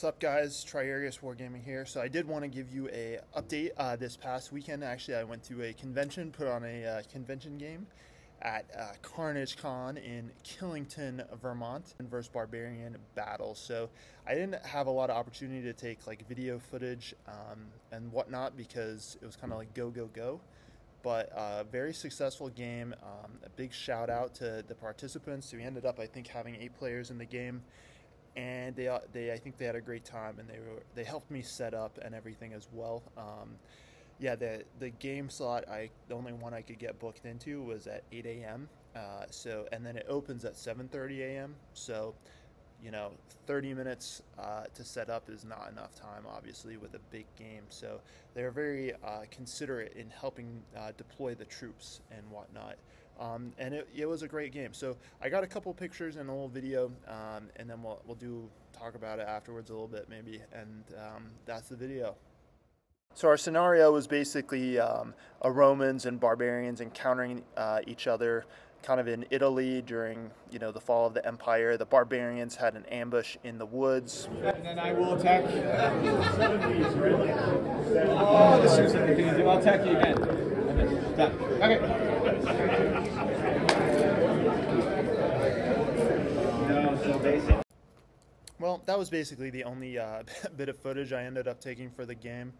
What's up, guys? Triarius Wargaming here. So I did want to give you a update. Uh, this past weekend, actually, I went to a convention, put on a uh, convention game at uh, Carnage Con in Killington, Vermont, versus Barbarian Battle. So I didn't have a lot of opportunity to take like video footage um, and whatnot because it was kind of like go go go. But uh, very successful game. Um, a big shout out to the participants. So we ended up, I think, having eight players in the game and they uh, they I think they had a great time and they were they helped me set up and everything as well. Um, yeah, the the game slot I the only one I could get booked into was at 8 a.m. Uh, so and then it opens at 7:30 a.m. So you know 30 minutes uh, to set up is not enough time obviously with a big game so they're very uh, considerate in helping uh, deploy the troops and whatnot um, and it, it, was a great game. So I got a couple pictures and a little video, um, and then we'll, we'll do talk about it afterwards a little bit maybe. And um, that's the video. So our scenario was basically um, a Romans and barbarians encountering uh, each other kind of in Italy during you know the fall of the empire. The barbarians had an ambush in the woods. And then I will attack. Oh, this is something I'll attack you again. Okay. Well, that was basically the only uh, bit of footage I ended up taking for the game.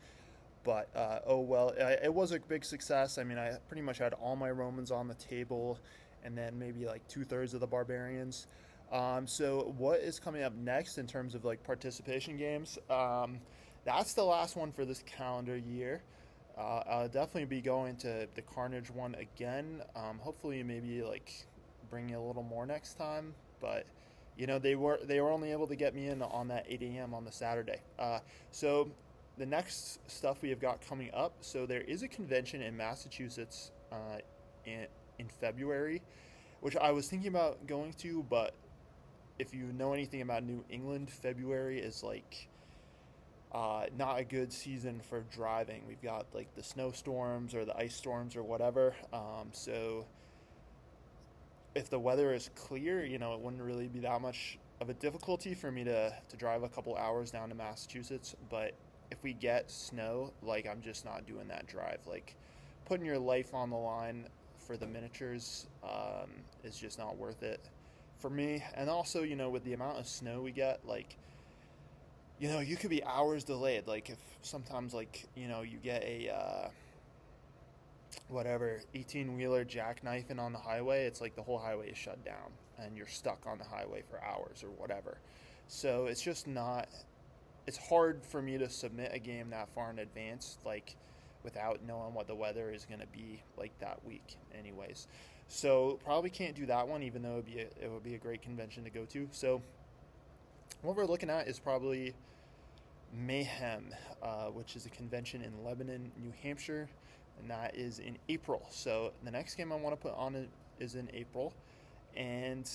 But uh, oh well, it was a big success. I mean, I pretty much had all my Romans on the table, and then maybe like two thirds of the barbarians. Um, so what is coming up next in terms of like participation games? Um, that's the last one for this calendar year. Uh, I'll definitely be going to the Carnage one again. Um, hopefully, maybe like bring a little more next time. But you know they were they were only able to get me in on that 8 a.m. on the Saturday. Uh, so the next stuff we have got coming up. So there is a convention in Massachusetts uh, in in February, which I was thinking about going to, but if you know anything about New England, February is like uh, not a good season for driving. We've got like the snowstorms or the ice storms or whatever. Um, so if the weather is clear, you know, it wouldn't really be that much of a difficulty for me to, to drive a couple hours down to Massachusetts. But if we get snow, like I'm just not doing that drive. Like putting your life on the line for the miniatures um, is just not worth it for me. And also, you know, with the amount of snow we get, like you know, you could be hours delayed. Like if sometimes like, you know, you get a uh, whatever 18 wheeler jackknifing on the highway, it's like the whole highway is shut down and you're stuck on the highway for hours or whatever. So it's just not it's hard for me to submit a game that far in advance like without knowing what the weather is going to be like that week anyways. So probably can't do that one even though it would be a, it would be a great convention to go to. So what we're looking at is probably Mayhem, uh, which is a convention in Lebanon, New Hampshire, and that is in April. So the next game I want to put on is in April, and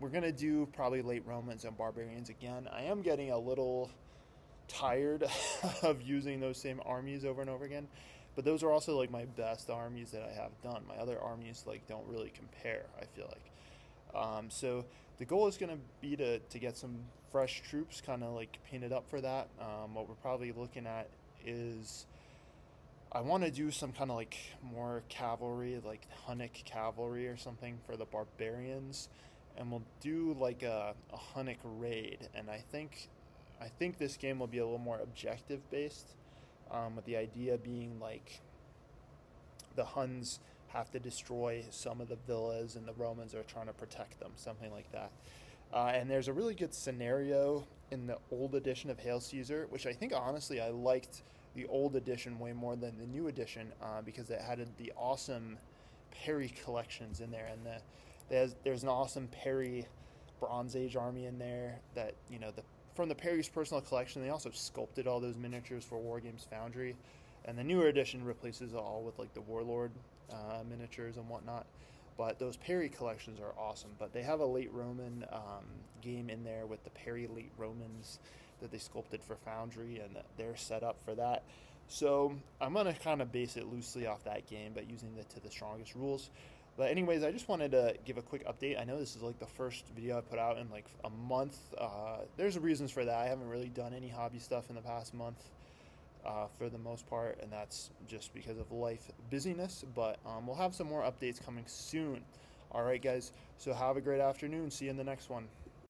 we're gonna do probably late Romans and barbarians again. I am getting a little tired of using those same armies over and over again, but those are also like my best armies that I have done. My other armies like don't really compare. I feel like. Um, so the goal is going to be to, to get some fresh troops kind of like painted up for that. Um, what we're probably looking at is I want to do some kind of like more cavalry, like Hunnic cavalry or something for the barbarians, and we'll do like a, a Hunnic raid. And I think I think this game will be a little more objective based, um, with the idea being like the Huns have to destroy some of the villas and the Romans are trying to protect them, something like that. Uh, and there's a really good scenario in the old edition of Hail Caesar, which I think honestly I liked the old edition way more than the new edition uh, because it had the awesome Perry collections in there, and the, there's there's an awesome Perry Bronze Age army in there that you know the from the Perry's personal collection. They also sculpted all those miniatures for Wargames Foundry, and the newer edition replaces all with like the Warlord uh, miniatures and whatnot. But those Perry collections are awesome. But they have a late Roman um, game in there with the Perry late Romans that they sculpted for Foundry, and they're set up for that. So I'm to kind of base it loosely off that game, but using it to the strongest rules. But anyways, I just wanted to give a quick update. I know this is like the first video I put out in like a month. Uh, there's reasons for that. I haven't really done any hobby stuff in the past month. Uh, for the most part, and that's just because of life busyness. But um, we'll have some more updates coming soon. All right, guys. So have a great afternoon. See you in the next one.